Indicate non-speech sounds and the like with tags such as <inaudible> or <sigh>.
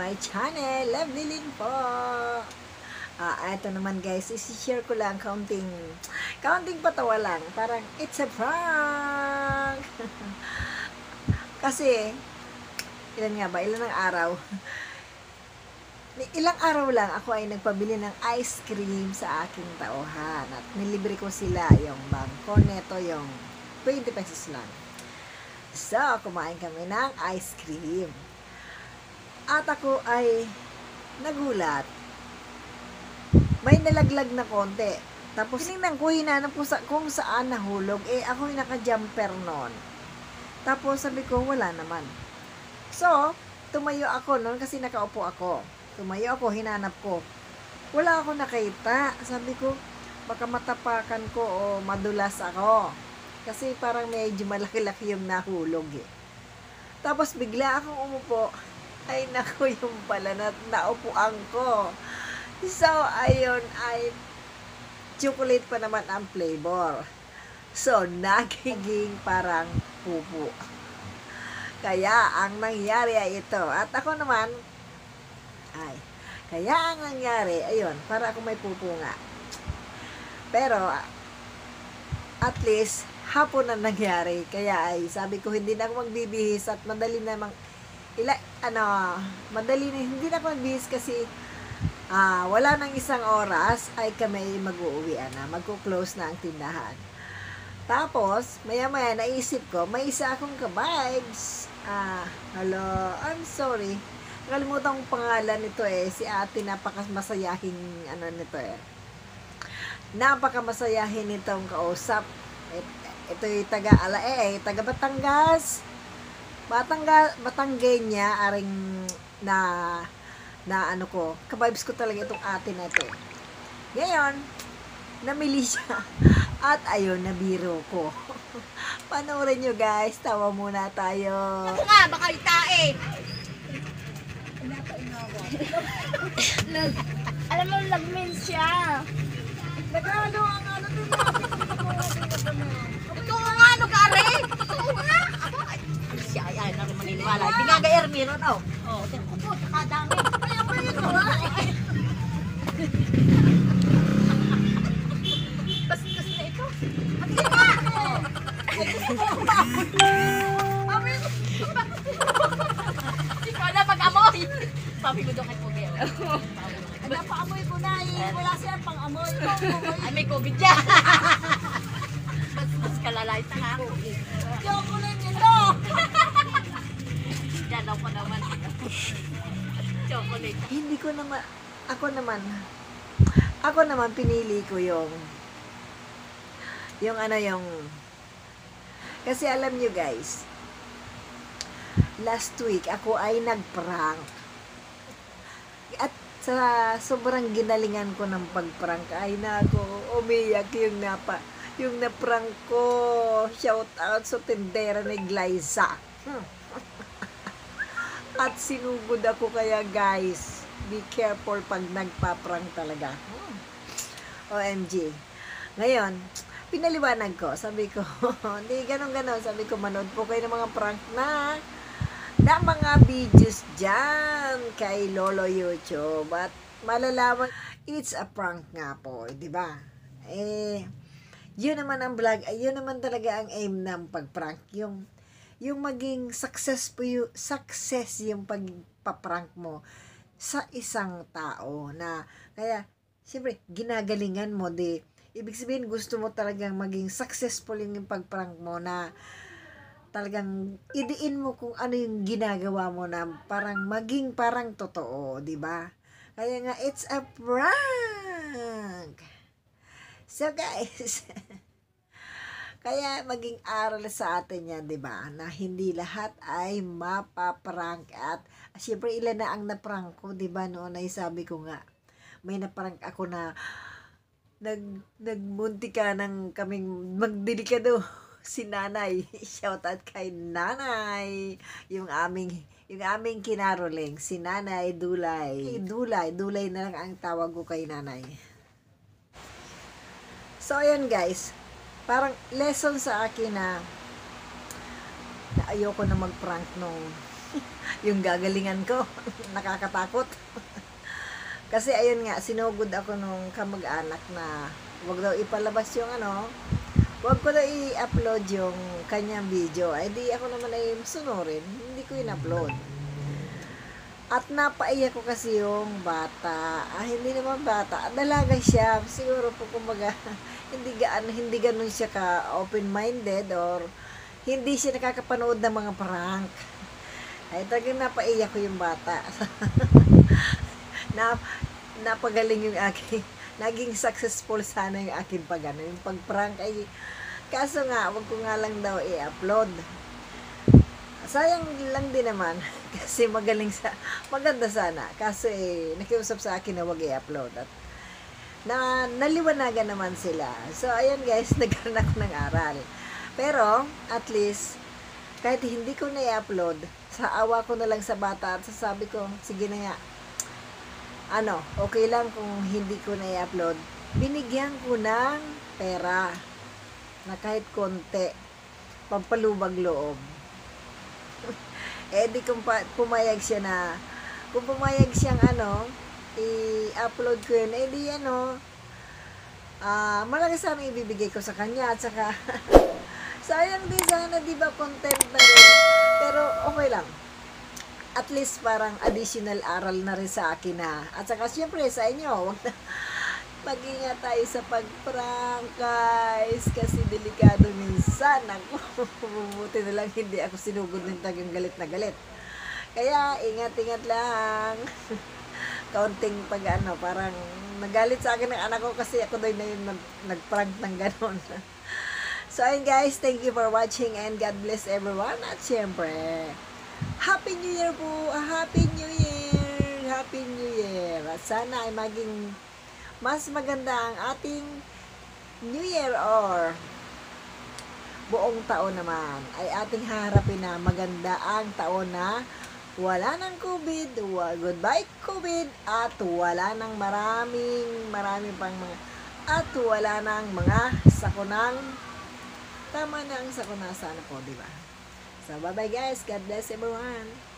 my channel. Love Lilin po. Ah, eto naman guys, isi-share ko lang kaunting, kaunting patawa lang. Parang, it's a prank! <laughs> Kasi, ilan nga ba? Ilan ang araw? Ilang araw lang ako ay nagpabili ng ice cream sa aking tauhan. At nilibre ko sila yung bangko neto, yung 20 pesos lang. So, kumain kami ng ice cream. At ako ay nagulat. May nalaglag na konti. Tapos, tinignan ko, hinanap ko sa, kung saan nahulog. Eh, ako yung naka-jumper noon. Tapos, sabi ko, wala naman. So, tumayo ako noon kasi nakaupo ako. Tumayo ako, hinanap ko. Wala ako nakita. Sabi ko, baka matapakan ko o madulas ako. Kasi parang medyo malaki-laki yung nahulog eh. Tapos bigla akong umupo. Ay nako yung pala na naupuan ko. So, ayun ay chocolate pa naman ang flavor. So, nagiging parang pupo. Kaya, ang nangyari ay ito. At ako naman, ay, kaya ang nangyari, ayun, para ako may pupo nga. Pero, at least, hapon na nangyari. Kaya ay, sabi ko, hindi na ako magbibihis at madali namang, ila, ano, madali na, hindi na ako magbihis kasi, ah, wala nang isang oras, ay kami mag-uuwi na, magko-close na ang tindahan. Tapos, maya-maya, naisip ko, may isa akong ka-vibes. Ah, hello, I'm sorry. Nakalimutan kong pangalan nito eh. Si ate, napakamasayahing, ano nito eh. Napakamasayahin nitong kausap. Et, ito yung taga Alae, taga Batangas. Batanga, Batanggenya, aring na, na ano ko, kabibes ko talaga itong ate na ito. Ngayon, namili siya. <laughs> At ayun, nabiro ko. <laughs> Panoorin nyo guys, tawa muna tayo. Ako nga, baka itae. <laughs> Alam mo, lagmin siya. Nagano ang ano dito? Ito nga, maniniwala. Hindi nga ga Ermino, no? Oo, oh, ko po, nakadami. Ay, ako yun, no? <laughs> Bastos na ito. At yun nga. Ko, Hindi ko alam mag-amoy. Sabi ko doon kay Pugel. Napaamoy ko na eh. Wala siya pang amoy. <laughs> Ay, may COVID siya. <laughs> Mas kalalay sa nga. Chocolate nito! Diyan ako naman. <laughs> Chocolate. Hindi ko naman, ako naman, ako naman pinili ko yung, yung ano yung, kasi alam nyo guys, last week ako ay nag-prank. At sa sobrang ginalingan ko ng pag-prank ay nako, umiyak yung napa, yung na-prank ko. Shout out sa tindera ni Glyza. Hmm. At sinugod ako kaya guys, be careful pag nagpa-prank talaga. Hmm. OMG. Ngayon, pinaliwanag ko. Sabi ko, <laughs> hindi ganun ganon Sabi ko, manood po kayo ng mga prank na na mga videos dyan kay Lolo YouTube. At malalaman, it's a prank nga po, di ba? Eh, yun naman ang vlog, ay yun naman talaga ang aim ng pag-prank. Yung, yung maging successful yung, success yung pagpa-prank mo sa isang tao na, kaya, siyempre, ginagalingan mo, di, ibig sabihin, gusto mo talagang maging successful yung pag-prank mo na, talagang idiin mo kung ano yung ginagawa mo na parang maging parang totoo, di ba? Kaya nga, it's a prank! So guys, <laughs> kaya maging aral sa atin yan, di ba? Na hindi lahat ay mapaprank at syempre ilan na ang naprank ko, di ba? Noon ay sabi ko nga, may naprank ako na nag nagmunti ka ng kaming magdelikado <laughs> si nanay. <laughs> Shout out kay nanay. Yung aming yung aming kinaroling, si nanay Dulay. Dulay, Dulay na lang ang tawag ko kay nanay. So, ayan guys. Parang lesson sa akin na, na ayoko na mag-prank nung <laughs> yung gagalingan ko. <laughs> Nakakatakot. <laughs> Kasi ayun nga, sinugod ako nung kamag-anak na wag daw ipalabas yung ano, wag ko daw i-upload yung kanyang video. Ay di ako naman ay sunurin, hindi ko in-upload. At napaiyak ko kasi yung bata. Ah, hindi naman bata. Dalaga siya. Siguro po kumbaga, hindi gaan hindi ganun siya ka open-minded or hindi siya nakakapanood ng mga prank. <laughs> Ay talagang napaiyak ko yung bata. <laughs> na napagaling yung aking naging successful sana yung akin pag ano, yung pag-prank ay kaso nga, wag ko nga lang daw i-upload. Sayang lang din naman <laughs> kasi magaling sa maganda sana kaso eh nakiusap sa akin na wag i-upload at na naliwanagan naman sila. So ayan guys, <laughs> nagkaroon ako ng aral. Pero at least kahit hindi ko na i-upload, sa awa ko na lang sa bata at sasabi ko, sige na nga, ano, okay lang kung hindi ko na i-upload. Binigyan ko ng pera na kahit konti, pampalubag loob. <laughs> eh di kung pumayag siya na, kung pumayag siyang ano, i-upload ko yun, eh ano, ah malaki sana ibibigay ko sa kanya at saka <laughs> sayang din sana di ba content na rin. Pero okay lang. At least parang additional aral na rin sa akin na at saka syempre sa inyo <laughs> mag-ingat tayo sa pag-prank guys kasi delikado minsan. <laughs> Ako buti na lang hindi ako sinugod ng tagang galit na galit. Kaya ingat-ingat lang kaunting pag ano, parang nagalit sa akin ng anak ko kasi ako daw na nag, nag-prank ng ganon. <laughs> so, ayun guys, thank you for watching and God bless everyone. At syempre, Happy New Year po! Happy New Year! Happy New Year! At sana ay maging mas maganda ang ating New Year or buong taon naman ay ating haharapin na maganda ang taon na wala ng COVID, goodbye COVID, at wala ng maraming, maraming pang mga, at wala ng mga sakunang, tama na ang sakuna sana po, di ba? So, bye-bye guys. God bless everyone.